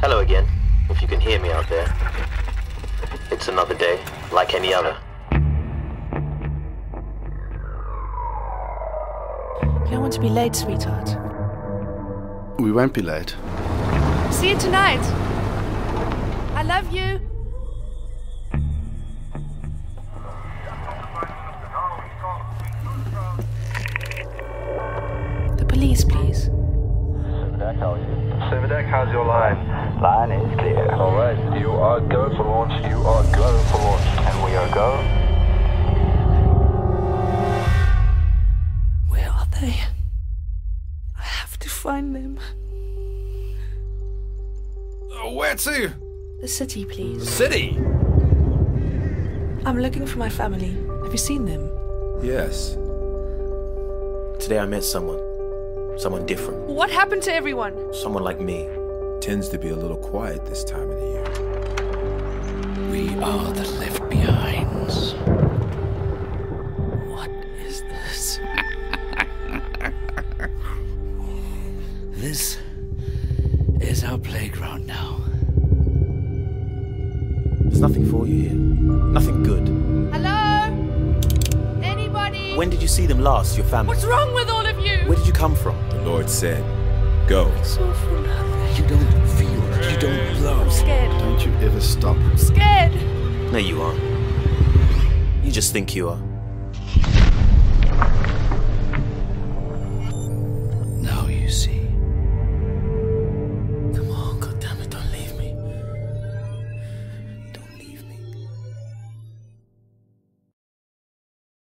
Hello again, if you can hear me out there. It's another day, like any other. You don't want to be late, sweetheart. We won't be late. See you tonight. I love you. The police, please. Silverdeck, how's your line? Line is clear. Alright, you are go for launch, you are go for launch. And we are go. Where are they? I have to find them. Oh, where to? The city, please. City? I'm looking for my family. Have you seen them? Yes. Today I met someone. Someone different. What happened to everyone? Someone like me. Tends to be a little quiet this time of the year. We are the left behinds. What is this? This is our playground now. There's nothing for you here. Nothing good. Hello? Anybody? When did you see them last, your family? What's wrong with all of you? Where did you come from? The Lord said, Go. It's all for nothing. You don't feel, you don't love. I'm Scared. Don't you ever stop. Scared. No, you aren't. You just think you are. Now you see.